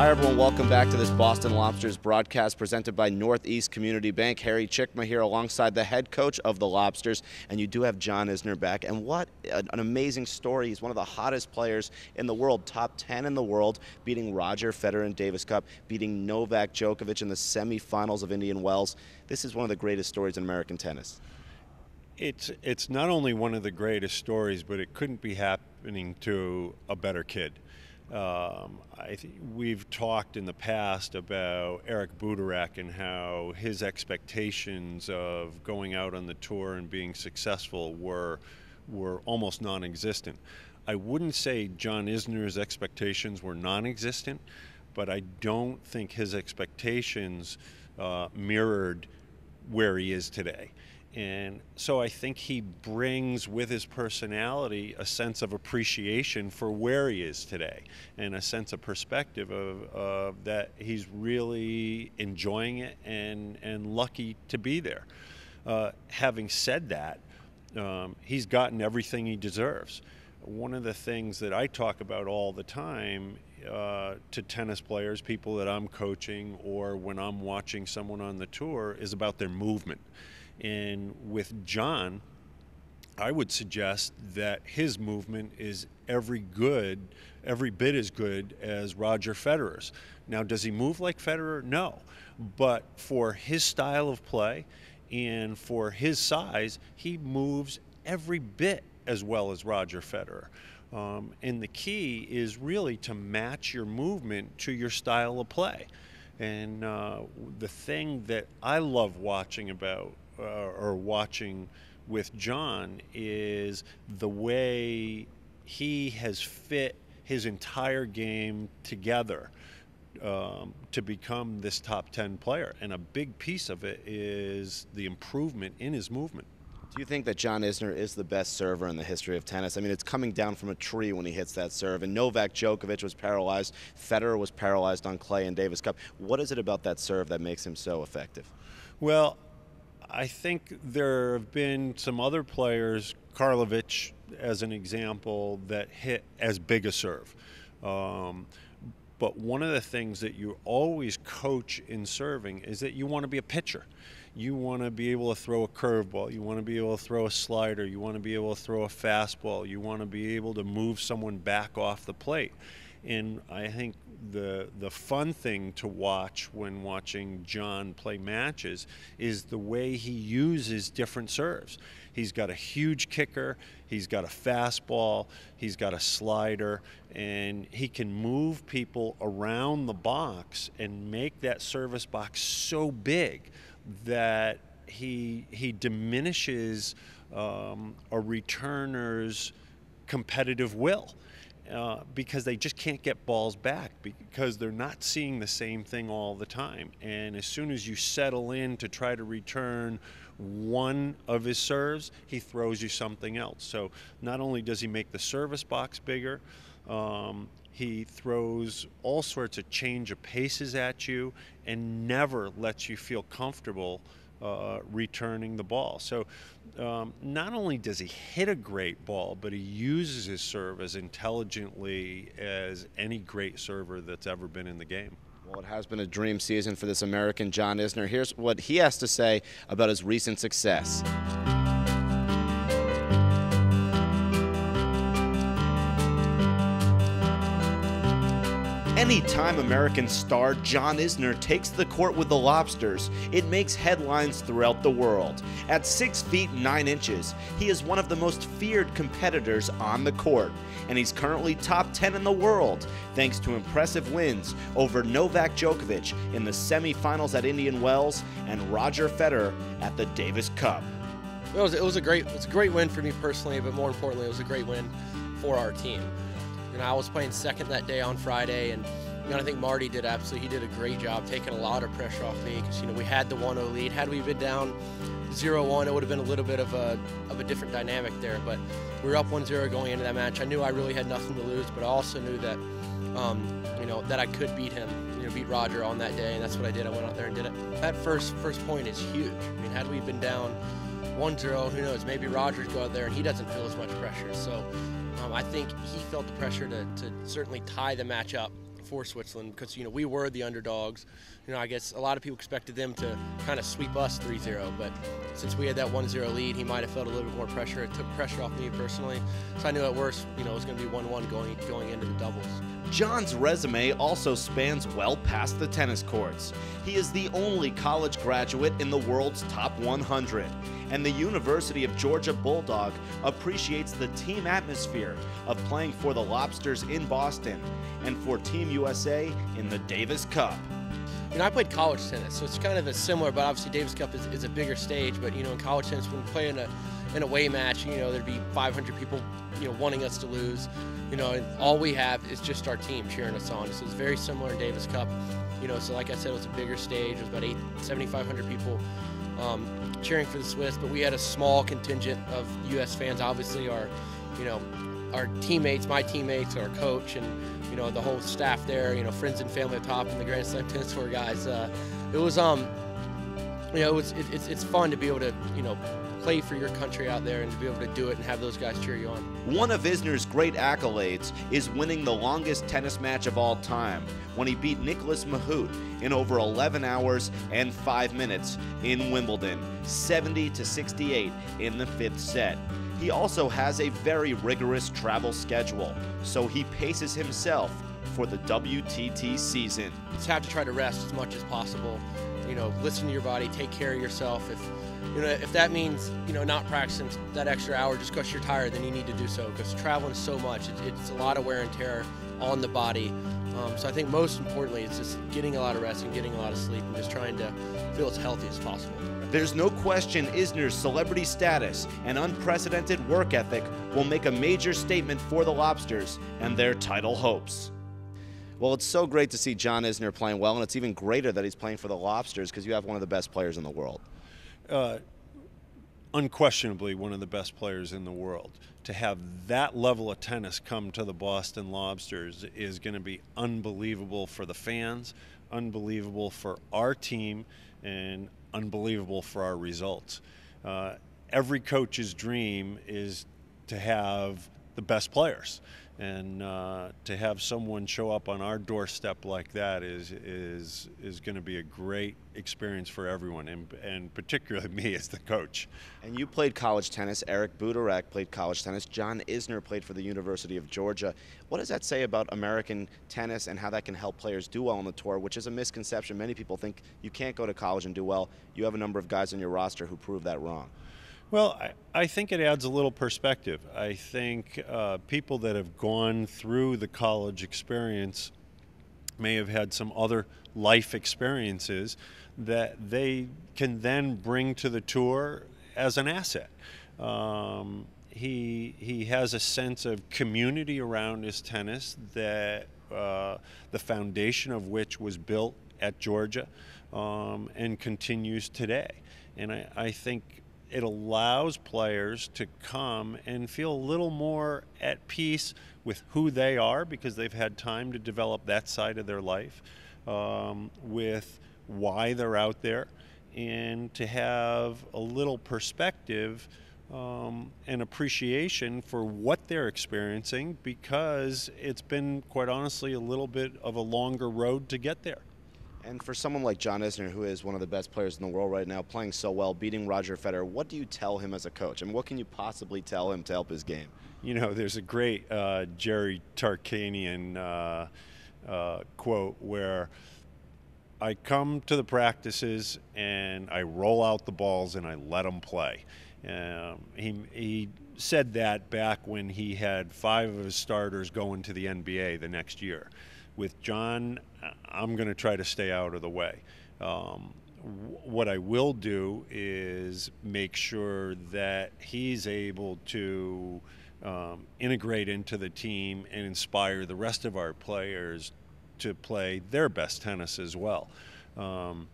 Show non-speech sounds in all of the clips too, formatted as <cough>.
Hi, everyone. Welcome back to this Boston Lobsters broadcast presented by Northeast Community Bank. Harry Chickma here alongside the head coach of the Lobsters. And you do have John Isner back. And what an amazing story. He's one of the hottest players in the world, top 10 in the world, beating Roger Federer in Davis Cup, beating Novak Djokovic in the semifinals of Indian Wells. This is one of the greatest stories in American tennis. It's, it's not only one of the greatest stories, but it couldn't be happening to a better kid. Um, I th- we've talked in the past about Eric Butorac and how his expectations of going out on the tour and being successful were were almost non-existent. I wouldn't say John Isner's expectations were non-existent, but I don't think his expectations uh, mirrored where he is today. And so I think he brings with his personality a sense of appreciation for where he is today and a sense of perspective of, of that he's really enjoying it and, and lucky to be there. Uh, having said that, um, he's gotten everything he deserves. One of the things that I talk about all the time uh, to tennis players, people that I'm coaching, or when I'm watching someone on the tour, is about their movement and with John, I would suggest that his movement is every good, every bit as good as Roger Federer's. Now, does he move like Federer? No. But for his style of play and for his size, he moves every bit as well as Roger Federer. Um, and the key is really to match your movement to your style of play. And uh, the thing that I love watching about uh, or watching with John is the way he has fit his entire game together um, to become this top 10 player. And a big piece of it is the improvement in his movement. Do you think that John Isner is the best server in the history of tennis? I mean, it's coming down from a tree when he hits that serve. And Novak Djokovic was paralyzed. Federer was paralyzed on clay in Davis Cup. What is it about that serve that makes him so effective? Well, I think there have been some other players, Karlovic as an example, that hit as big a serve. Um, but one of the things that you always coach in serving is that you want to be a pitcher. You want to be able to throw a curveball. You want to be able to throw a slider. You want to be able to throw a fastball. You want to be able to move someone back off the plate. And I think the the fun thing to watch when watching John play matches is the way he uses different serves. He's got a huge kicker, he's got a fastball, he's got a slider, and he can move people around the box and make that service box so big that he he diminishes um, a returner's competitive will. Uh, because they just can't get balls back because they're not seeing the same thing all the time. And as soon as you settle in to try to return one of his serves, he throws you something else. So not only does he make the service box bigger, um, he throws all sorts of change of paces at you and never lets you feel comfortable uh, returning the ball. So um, not only does he hit a great ball, but he uses his serve as intelligently as any great server that's ever been in the game. Well, it has been a dream season for this American John Isner. Here's what he has to say about his recent success. Anytime American star John Isner takes the court with the Lobsters, it makes headlines throughout the world. At 6 feet 9 inches, he is one of the most feared competitors on the court, and he's currently top 10 in the world thanks to impressive wins over Novak Djokovic in the semifinals at Indian Wells and Roger Federer at the Davis Cup. It was, it was a great it was a great win for me personally, but more importantly, it was a great win for our team. Know, I was playing second that day on Friday, and you know, I think Marty did absolutely. He did a great job taking a lot of pressure off me because you know we had the 1-0 lead. Had we been down 0-1, it would have been a little bit of a of a different dynamic there. But we were up 1-0 going into that match. I knew I really had nothing to lose, but I also knew that um, you know that I could beat him. You know, beat Roger on that day, and that's what I did. I went out there and did it. That first first point is huge. I mean, had we been down 1-0, who knows? Maybe Rogers go out there and he doesn't feel as much pressure. So um, I think he felt the pressure to, to certainly tie the match up for Switzerland because you know we were the underdogs. You know, I guess a lot of people expected them to kind of sweep us 3-0, but since we had that 1-0 lead, he might have felt a little bit more pressure. It took pressure off me personally, so I knew at worst, you know, it was going to be 1-1 going going into the doubles. John's resume also spans well past the tennis courts. He is the only college graduate in the world's top 100, and the University of Georgia Bulldog appreciates the team atmosphere of playing for the Lobsters in Boston and for Team USA in the Davis Cup. You know, I played college tennis, so it's kind of a similar, but obviously Davis Cup is, is a bigger stage. But you know, in college tennis, when we play in a an away match, you know, there'd be 500 people, you know, wanting us to lose. You know, and all we have is just our team cheering us on. So it's very similar in Davis Cup. You know, so like I said, it was a bigger stage. It was about 7,500 people um, cheering for the Swiss, but we had a small contingent of U.S. fans. Obviously, our, you know, our teammates, my teammates, our coach, and you know the whole staff there. You know, friends and family at top, and the Grand Slam tennis tour guys. Uh, it was um, you know, it was it, it's it's fun to be able to you know play for your country out there and to be able to do it and have those guys cheer you on. One of Isner's great accolades is winning the longest tennis match of all time when he beat Nicolas Mahut in over 11 hours and 5 minutes in Wimbledon, 70 to 68 in the fifth set. He also has a very rigorous travel schedule, so he paces himself for the WTT season. Just have to try to rest as much as possible. You know, listen to your body, take care of yourself. If you know, if that means you know not practicing that extra hour just because you're tired, then you need to do so because traveling so much. It's, it's, a lot of wear and tear on the body. Um, so I think most importantly, it's just getting a lot of rest and getting a lot of sleep and just trying to feel as healthy as possible. There's no question Isner's celebrity status and unprecedented work ethic will make a major statement for the Lobsters and their title hopes. Well, it's so great to see John Isner playing well, and it's even greater that he's playing for the Lobsters because you have one of the best players in the world uh, unquestionably one of the best players in the world. To have that level of tennis come to the Boston Lobsters is going to be unbelievable for the fans, unbelievable for our team, and unbelievable for our results. Uh, every coach's dream is to have the best players and uh, to have someone show up on our doorstep like that is is is going to be a great experience for everyone, and, and particularly <laughs> me as the coach. And you played college tennis. Eric Butorac played college tennis. John Isner played for the University of Georgia. What does that say about American tennis and how that can help players do well on the tour? Which is a misconception. Many people think you can't go to college and do well. You have a number of guys on your roster who prove that wrong. Well, I, I, think it adds a little perspective. I think uh, people that have gone through the college experience may have had some other life experiences that they can then bring to the tour as an asset. Um, he he has a sense of community around his tennis that uh, the foundation of which was built at Georgia um, and continues today. And I, I think it allows players to come and feel a little more at peace with who they are because they've had time to develop that side of their life, um, with why they're out there, and to have a little perspective um, and appreciation for what they're experiencing because it's been, quite honestly, a little bit of a longer road to get there. And for someone like John Isner, who is one of the best players in the world right now, playing so well, beating Roger Federer, what do you tell him as a coach? I mean, what can you possibly tell him to help his game? You know, there's a great uh, Jerry Tarkanian uh, uh, quote where I come to the practices and I roll out the balls and I let them play. Um, he, he said that back when he had five of his starters going to the NBA the next year with John, I'm going to try to stay out of the way. Um, what I will do is make sure that he's able to um, integrate into the team and inspire the rest of our players to play their best tennis as well. Um,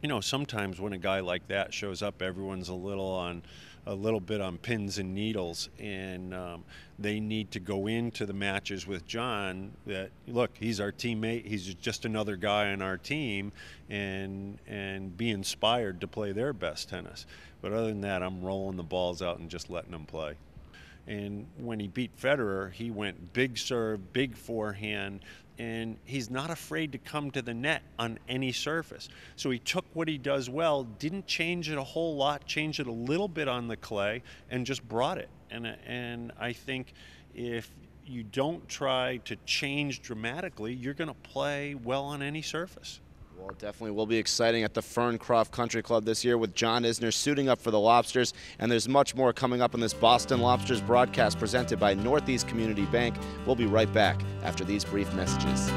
you know, sometimes when a guy like that shows up, everyone's a little on a little bit on pins and needles, and um, they need to go into the matches with John. That look, he's our teammate. He's just another guy on our team, and and be inspired to play their best tennis. But other than that, I'm rolling the balls out and just letting them play. And when he beat Federer, he went big serve, big forehand, and he's not afraid to come to the net on any surface. So he took what he does well, didn't change it a whole lot, changed it a little bit on the clay, and just brought it. And and I think if you don't try to change dramatically, you're going to play well on any surface. Well, it definitely will be exciting at the Ferncroft Country Club this year with John Isner suiting up for the Lobsters. And there's much more coming up on this Boston Lobsters broadcast presented by Northeast Community Bank. We'll be right back after these brief messages.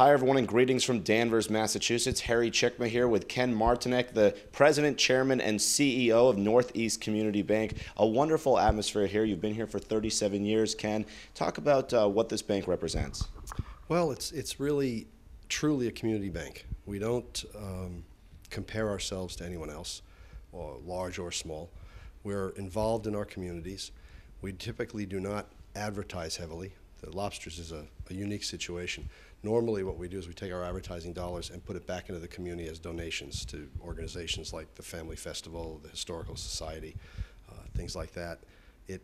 Hi, everyone, and greetings from Danvers, Massachusetts. Harry Chickma here with Ken Martinek, the president, chairman, and CEO of Northeast Community Bank. A wonderful atmosphere here. You've been here for 37 years, Ken. Talk about uh, what this bank represents. Well, it's it's really truly a community bank. We don't um, compare ourselves to anyone else, or large or small. We're involved in our communities. We typically do not advertise heavily. The Lobsters is a, a unique situation Normally, what we do is we take our advertising dollars and put it back into the community as donations to organizations like the Family Festival, the Historical Society, uh, things like that. It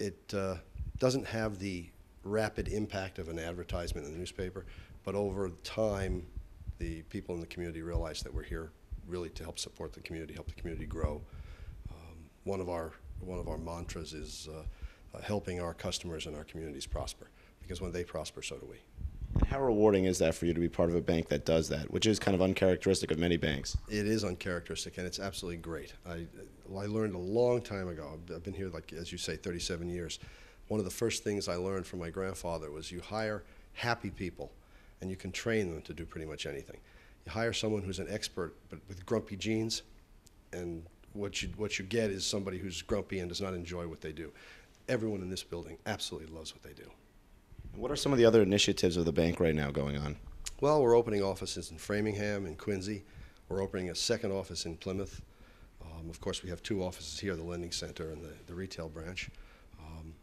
it uh, doesn't have the rapid impact of an advertisement in the newspaper, but over time, the people in the community realize that we're here really to help support the community, help the community grow. Um, one of our one of our mantras is uh, Uh, helping our customers and our communities prosper, because when they prosper, so do we. How rewarding is that for you to be part of a bank that does that, which is kind of uncharacteristic of many banks? It is uncharacteristic, and it's absolutely great. I, I learned a long time ago. I've been here, like as you say, 37 years. One of the first things I learned from my grandfather was you hire happy people, and you can train them to do pretty much anything. You hire someone who's an expert, but with grumpy genes, and what you what you get is somebody who's grumpy and does not enjoy what they do. Everyone in this building absolutely loves what they do. And what are some of the other initiatives of the bank right now going on? Well, we're opening offices in Framingham and Quincy. We're opening a second office in Plymouth. Um, of course, we have two offices here, the lending center and the, the retail branch. Um,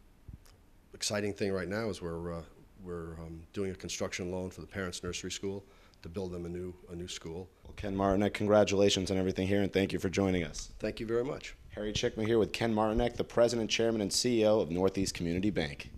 exciting thing right now is we're, uh, we're um, doing a construction loan for the parents' nursery school to build them a new, a new school. Well, Ken Martinek, congratulations on everything here, and thank you for joining us. Thank you very much. Harry Chickma here with Ken Martinek, the president, chairman, and CEO of Northeast Community Bank.